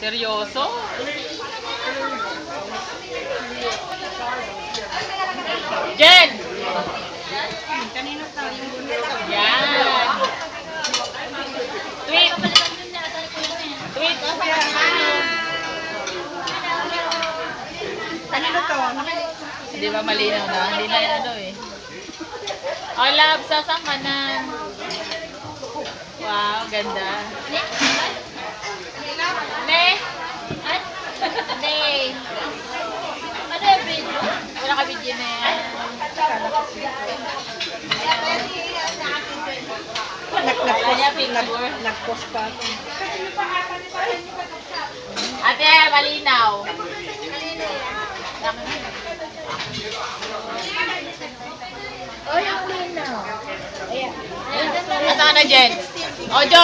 Seryoso? Jen! Kanino tayo? Yan! Tweet! Tweet! Kanino to? Hindi ba malinaw na? Hindi na yun ano eh. Oh, love, sasang ka na. Wow, ganda. Nag-post pa ako. Ate, malinaw. Ay, ang linaw. Ayan. Nasaan na, Jen? O, Jo,